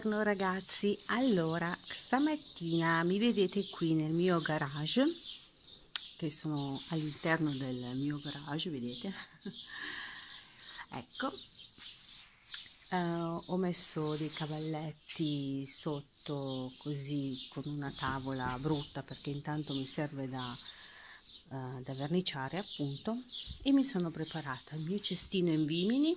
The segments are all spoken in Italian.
Buongiorno ragazzi, allora stamattina mi vedete qui nel mio garage, che sono all'interno del mio garage, vedete? ecco, uh, ho messo dei cavalletti sotto così con una tavola brutta perché intanto mi serve da, uh, da verniciare appunto. E mi sono preparata il mio cestino in vimini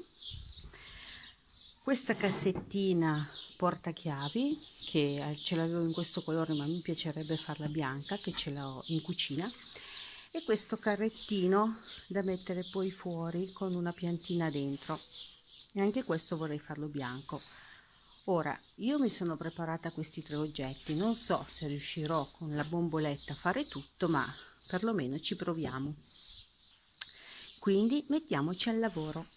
questa cassettina portachiavi che ce l'avevo in questo colore ma mi piacerebbe farla bianca che ce l'ho in cucina. E questo carrettino da mettere poi fuori con una piantina dentro. E anche questo vorrei farlo bianco. Ora io mi sono preparata questi tre oggetti. Non so se riuscirò con la bomboletta a fare tutto ma perlomeno ci proviamo. Quindi mettiamoci al lavoro.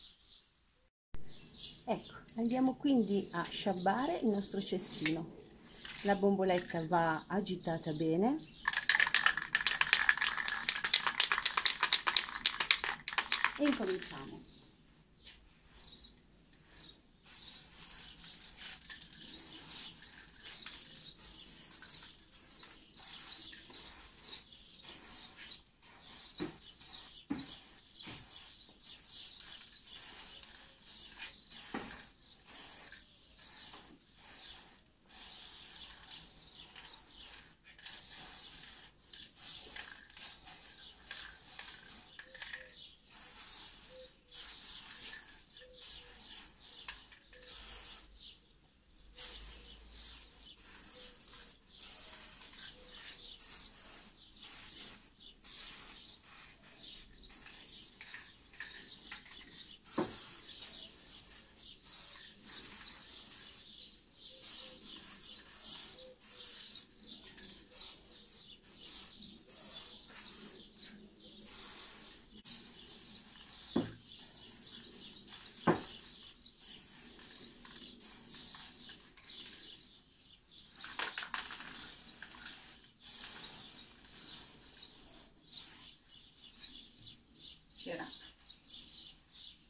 Ecco Andiamo quindi a sciabbare il nostro cestino. La bomboletta va agitata bene. E incominciamo.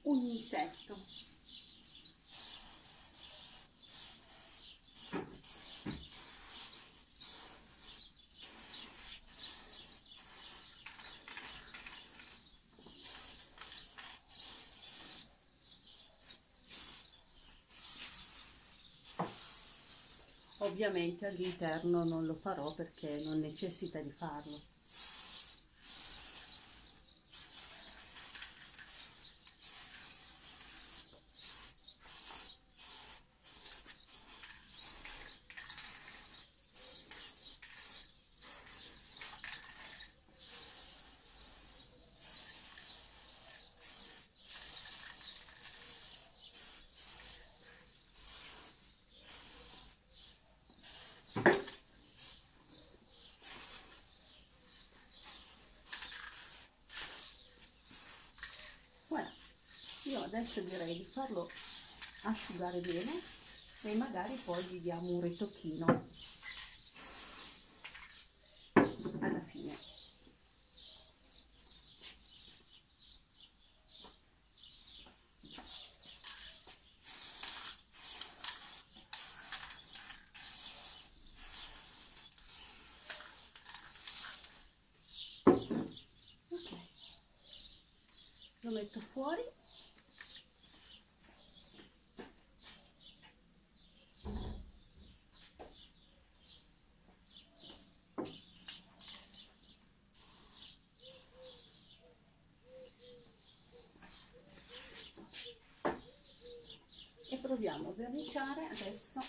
Un insetto. Ovviamente all'interno non lo farò perché non necessita di farlo io adesso direi di farlo asciugare bene e magari poi gli diamo un ritocchino alla fine lo metto fuori a verniciare adesso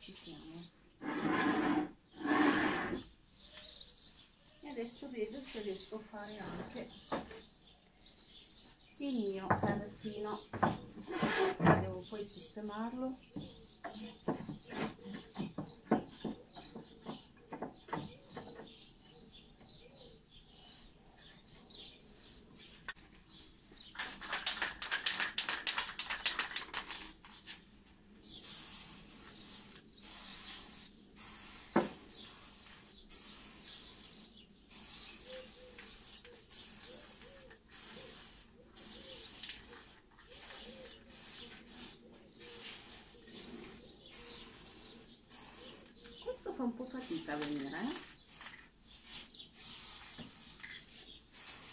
ci siamo. E adesso vedo se riesco a fare anche il mio carrettino devo poi sistemarlo venire eh?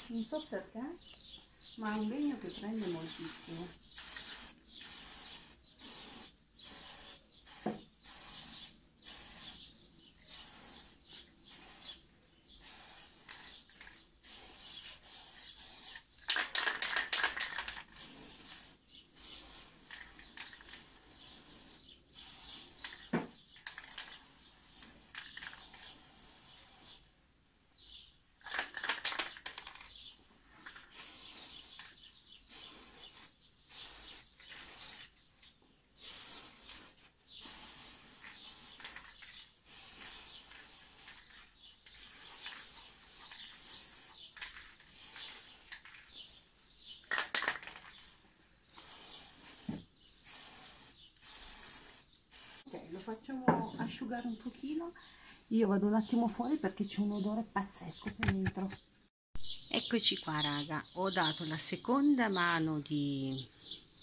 non so perché ma è un legno che prende moltissimo asciugare un pochino. Io vado un attimo fuori perché c'è un odore pazzesco qui dentro. Eccoci qua raga. Ho dato la seconda mano di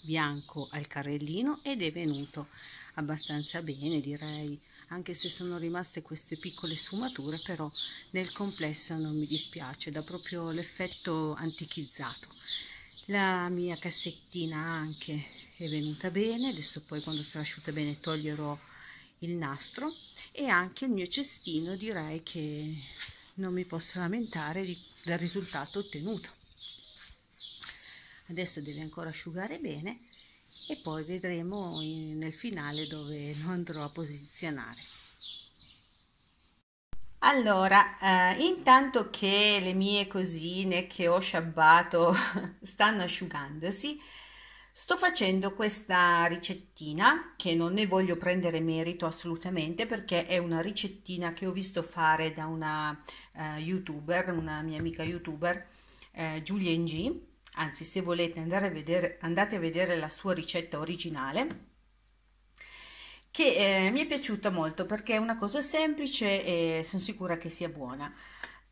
bianco al carrellino ed è venuto abbastanza bene direi. Anche se sono rimaste queste piccole sfumature però nel complesso non mi dispiace. Da proprio l'effetto antichizzato. La mia cassettina anche è venuta bene. Adesso poi quando sarà asciutta bene toglierò il nastro e anche il mio cestino direi che non mi posso lamentare di, del risultato ottenuto. Adesso deve ancora asciugare bene e poi vedremo in, nel finale dove lo andrò a posizionare. Allora eh, intanto che le mie cosine che ho sciabbato stanno asciugandosi Sto facendo questa ricettina che non ne voglio prendere merito assolutamente perché è una ricettina che ho visto fare da una uh, youtuber, una mia amica youtuber, uh, Julia G. Anzi, se volete andare a vedere, andate a vedere la sua ricetta originale che eh, mi è piaciuta molto perché è una cosa semplice e sono sicura che sia buona.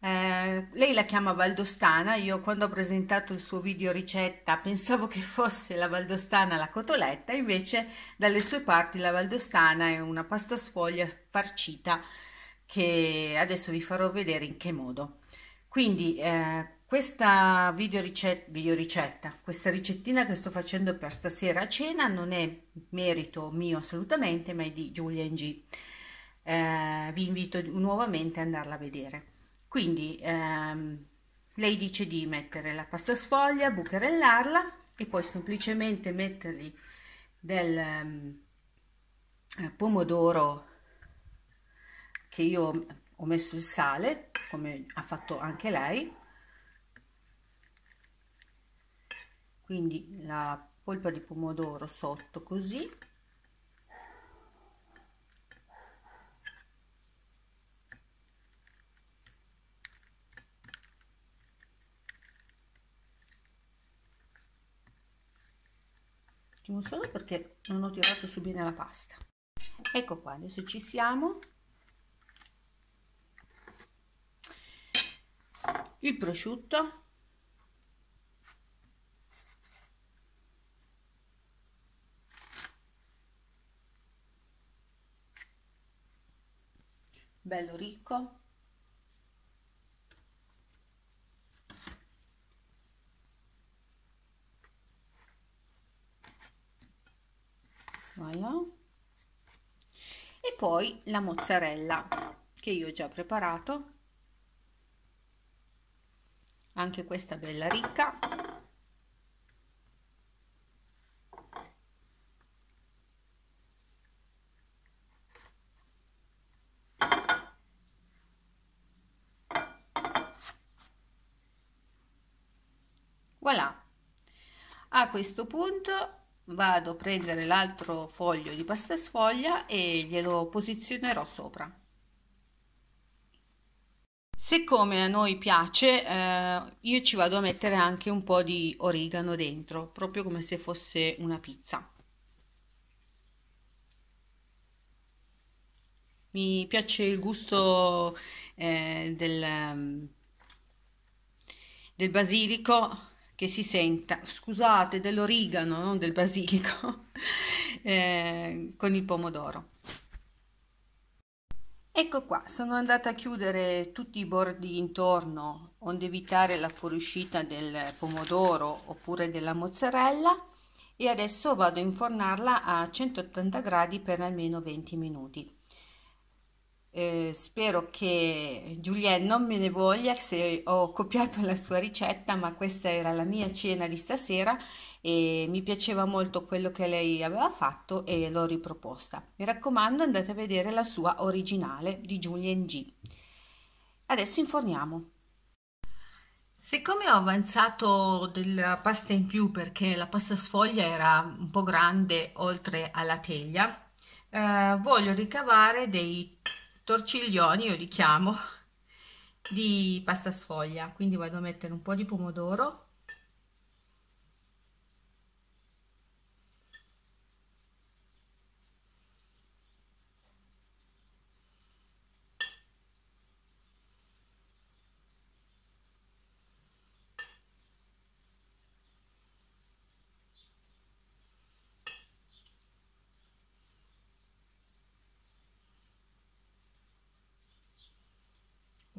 Eh, lei la chiama valdostana, io quando ho presentato il suo video ricetta pensavo che fosse la valdostana la cotoletta, invece dalle sue parti la valdostana è una pasta sfoglia farcita che adesso vi farò vedere in che modo. Quindi eh, questa video ricetta, video ricetta, questa ricettina che sto facendo per stasera a cena non è merito mio assolutamente, ma è di Giulia G. Eh, vi invito nuovamente ad andarla a vedere. Quindi ehm, lei dice di mettere la pasta sfoglia, bucherellarla e poi semplicemente mettergli del eh, pomodoro che io ho messo il sale, come ha fatto anche lei. Quindi la polpa di pomodoro sotto così attimo solo perché non ho tirato su bene la pasta. Ecco qua adesso ci siamo. Il prosciutto. Bello ricco poi la mozzarella che io ho già preparato. Anche questa bella ricca. Voilà. A questo punto vado a prendere l'altro foglio di pasta sfoglia e glielo posizionerò sopra. Siccome a noi piace eh, io ci vado a mettere anche un po di origano dentro proprio come se fosse una pizza. Mi piace il gusto eh, del, del basilico che si senta, scusate, dell'origano, non del basilico, eh, con il pomodoro. Ecco qua, sono andata a chiudere tutti i bordi intorno, onde evitare la fuoriuscita del pomodoro oppure della mozzarella e adesso vado a infornarla a 180 gradi per almeno 20 minuti. Eh, spero che Julien non me ne voglia se ho copiato la sua ricetta, ma questa era la mia cena di stasera e mi piaceva molto quello che lei aveva fatto e l'ho riproposta. Mi raccomando, andate a vedere la sua originale di Julien G. Adesso inforniamo. Siccome ho avanzato della pasta in più perché la pasta sfoglia era un po' grande oltre alla teglia, eh, voglio ricavare dei torciglioni, io li chiamo, di pasta sfoglia. Quindi vado a mettere un po' di pomodoro.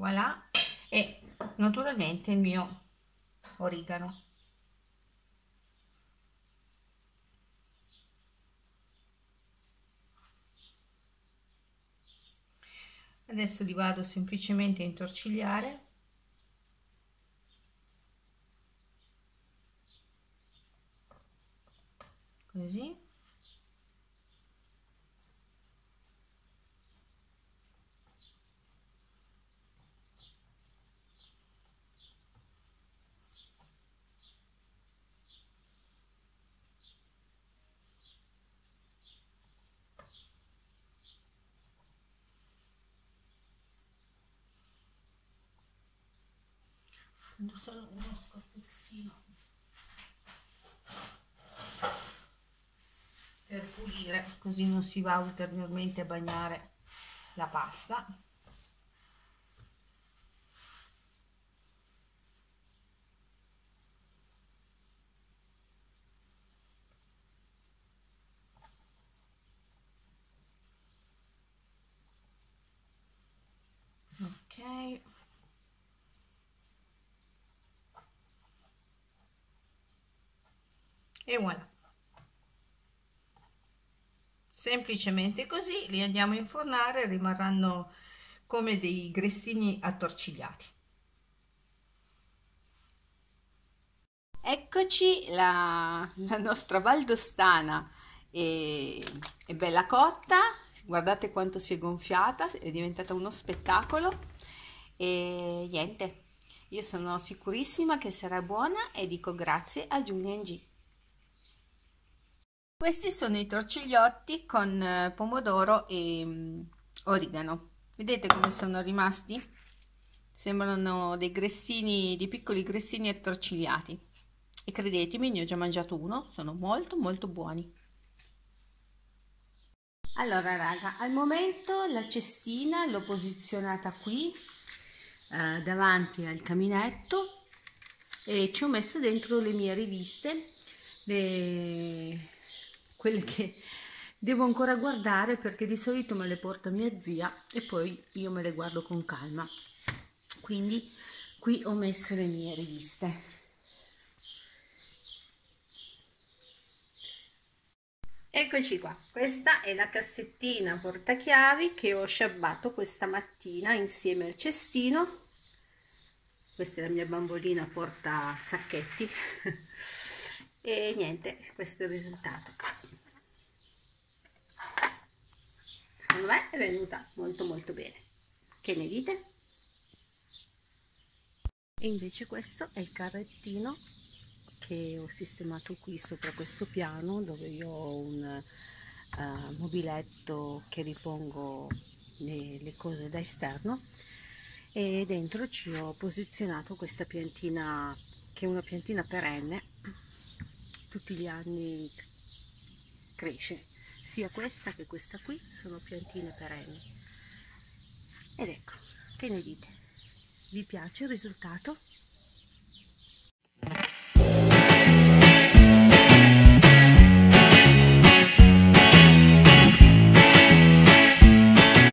Voilà. E naturalmente il mio origano. Adesso li vado semplicemente a intorcigliare. Così prendo solo uno scortezzino per pulire così non si va ulteriormente a bagnare la pasta e voilà. Semplicemente così li andiamo a infornare rimarranno come dei grissini attorcigliati. Eccoci la, la nostra valdostana è, è bella cotta. Guardate quanto si è gonfiata è diventata uno spettacolo. E niente io sono sicurissima che sarà buona e dico grazie a Julian G questi sono i torcigliotti con eh, pomodoro e um, origano. Vedete come sono rimasti? Sembrano dei gressini, dei piccoli gressini attorcigliati. E credetemi, ne ho già mangiato uno, sono molto molto buoni. Allora raga, al momento la cestina l'ho posizionata qui eh, davanti al caminetto e ci ho messo dentro le mie riviste, le quelle che devo ancora guardare perché di solito me le porta mia zia e poi io me le guardo con calma. Quindi qui ho messo le mie riviste. Eccoci qua, questa è la cassettina portachiavi che ho sciabbato questa mattina insieme al cestino. Questa è la mia bambolina porta sacchetti e niente, questo è il risultato. Secondo me è venuta molto molto bene. Che ne dite? e invece questo è il carrettino che ho sistemato qui sopra questo piano dove io ho un uh, mobiletto che ripongo le, le cose da esterno. E dentro ci ho posizionato questa piantina che è una piantina perenne. Tutti gli anni cresce sia questa che questa qui sono piantine perenni ed ecco che ne dite? Vi piace il risultato